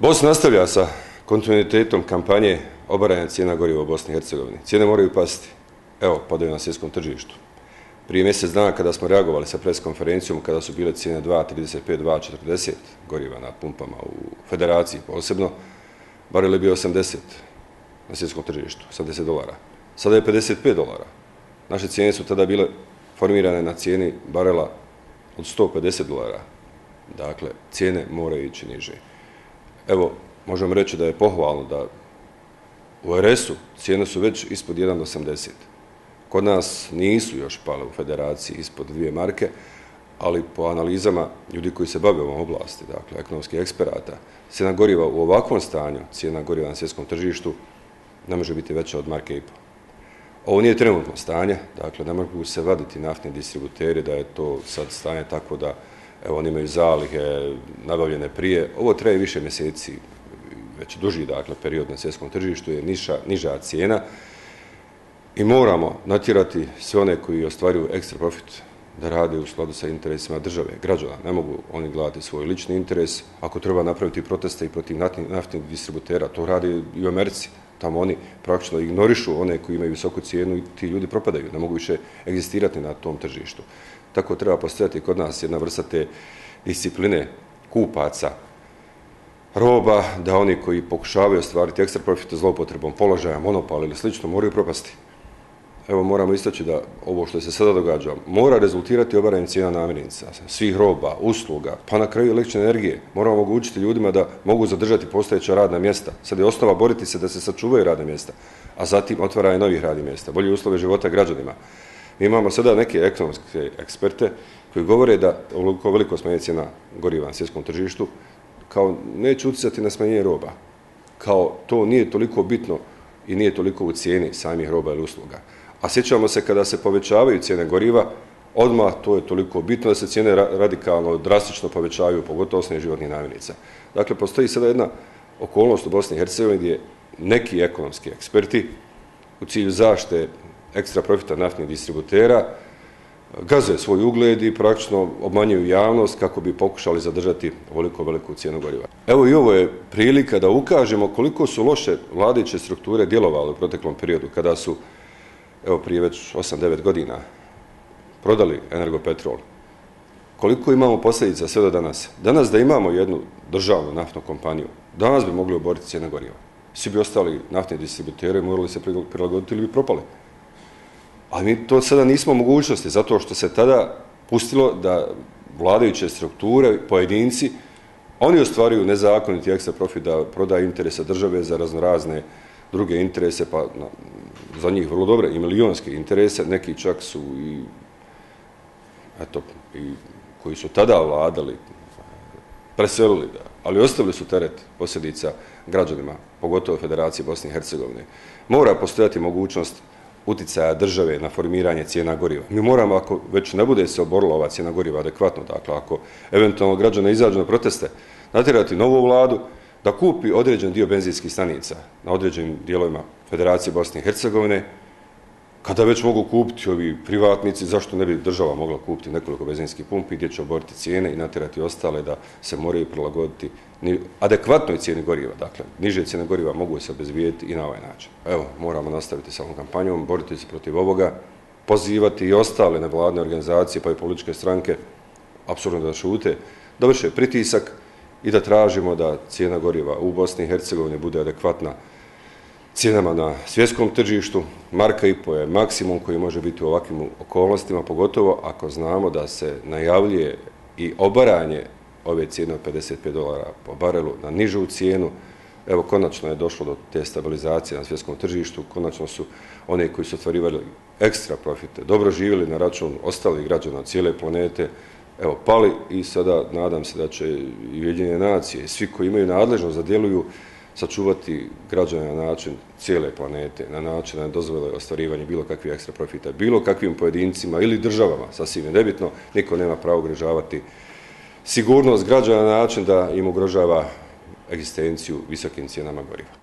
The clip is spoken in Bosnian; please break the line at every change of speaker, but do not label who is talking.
Bosna nastavlja sa kontinuitetom kampanje obaranja cijena goriva u Bosni i Hercegovini. Cijene moraju pasti. Evo, padaju na svjetskom tržištu. Prije mjesec dana kada smo reagovali sa preskonferencijom, kada su bile cijene 2.35, 2.40 goriva na pumpama u federaciji posebno, barili bi 80 na svjetskom tržištu, 80 dolara. Sada je 55 dolara. Naše cijene su tada bile formirane na cijeni barela od 150 dolara. Dakle, cijene moraju ići niže. Evo, možemo reći da je pohvalno da u RS-u cijene su već ispod 1,80. Kod nas nisu još pale u federaciji ispod dvije marke, ali po analizama ljudi koji se bave ovom oblasti, dakle, ekonomskih eksperata, cijena goriva u ovakvom stanju, cijena goriva na svjetskom tržištu, ne može biti veća od marke i po. Ovo nije trenutno stanje, dakle, ne mogu se vaditi naftni distributeri da je to sad stanje tako da evo, oni imaju zalihe nabavljene prije. Ovo traje više mjeseci, već duži dakle, period na svjetskom tržištu, je niša, niža cijena i moramo natjerati sve one koji ostvaruju ekstra profit da rade u skladu sa interesima države, građana. Ne mogu oni gledati svoj lični interes. Ako treba napraviti proteste i protiv naftnih distributera, to rade i u Americi. Tamo oni praktično ignorišu one koji imaju visoku cijenu i ti ljudi propadaju. Ne mogu više egzistirati na tom tržištu. Tako treba postojati kod nas jedna vrsta te discipline kupaca, roba, da oni koji pokušavaju ostvariti ekstra profita zlopotrebom položaja, monopala ili slično, moraju propasti. Evo, moramo istaći da ovo što se sada događa mora rezultirati obaranje cijena namirnica, svih roba, usluga, pa na kraju električne energije. Moramo omogućiti ljudima da mogu zadržati postojeća radna mjesta. Sad je osnova boriti se da se sačuvaju radna mjesta, a zatim otvaranje novih radnih mjesta, bolje uslove života građanima. Mi imamo sada neke ekonomske eksperte koji govore da ovoliko veliko smanjenje cijena goriva na svjetskom tržištu kao neće utjecati na smanjenje roba. Kao to nije toliko bitno i nije toliko u cijeni samih roba ili usluga. A sjećamo se kada se povećavaju cijene goriva, odmah to je toliko bitno da se cijene radikalno, drastično povećavaju, pogotovo osnovnih životnih namirnica. Dakle, postoji sada jedna okolnost u Bosni i Hercegovini gdje neki ekonomski eksperti u cilju zašte ekstra profita naftnih distributera, gaze svoj ugled i praktično obmanjuju javnost kako bi pokušali zadržati ovoliko veliku cijenu goriva. Evo i ovo je prilika da ukažemo koliko su loše vladeće strukture djelovali u proteklom periodu kada su, evo prije već 8-9 godina, prodali energopetrol. Koliko imamo posljedica sve do danas? Danas da imamo jednu državnu naftnu kompaniju, danas bi mogli oboriti cijene goriva. Svi bi ostali naftni distributeri morali se prilagoditi ili bi propali. Ali mi to sada nismo mogućnosti, zato što se tada pustilo da vladajuće strukture, pojedinci, oni ostvaruju nezakoniti ekstra profit da prodaju interese države za raznorazne druge interese, pa na, za njih vrlo dobre i milijonske interese, neki čak su i, eto, i koji su tada vladali, preselili da, ali ostavili su teret posljedica građanima, pogotovo Federacije Bosne i Hercegovine. Mora postojati mogućnost uticaja države na formiranje cijena goriva. Mi moramo, ako već ne bude se oborila ova cijena goriva adekvatno, dakle, ako eventualno građane izađu na proteste, natjerati novu vladu da kupi određen dio benzinskih stanica na određenim dijelovima Federacije Bosne i Hercegovine, kada već mogu kupiti ovi privatnici, zašto ne bi država mogla kupiti nekoliko benzinskih pumpi gdje će oboriti cijene i natirati ostale da se moraju prilagoditi adekvatnoj cijeni goriva. Dakle, niže cijene goriva mogu se obezvijeti i na ovaj način. Evo, moramo nastaviti sa ovom kampanjom, boriti se protiv ovoga, pozivati i ostale nevladne organizacije pa i političke stranke, apsurdno da šute, da vrše pritisak i da tražimo da cijena goriva u Bosni i Hercegovini bude adekvatna cijenama na svjetskom tržištu. Marka i po je maksimum koji može biti u ovakvim okolnostima, pogotovo ako znamo da se najavljuje i obaranje ove cijene od 55 dolara po barelu na nižu cijenu. Evo, konačno je došlo do te stabilizacije na svjetskom tržištu. Konačno su one koji su otvarivali ekstra profite, dobro živjeli na račun ostalih građana cijele planete, evo, pali i sada nadam se da će i Ujedinjene nacije i svi koji imaju nadležnost da djeluju sačuvati građane na način cijele planete, na način da ne dozvole ostvarivanje bilo kakvih ekstra profita, bilo kakvim pojedincima ili državama, sasvim je nebitno, niko nema pravo ugrožavati sigurnost građana na način da im ugrožava egzistenciju visokim cijenama goriva.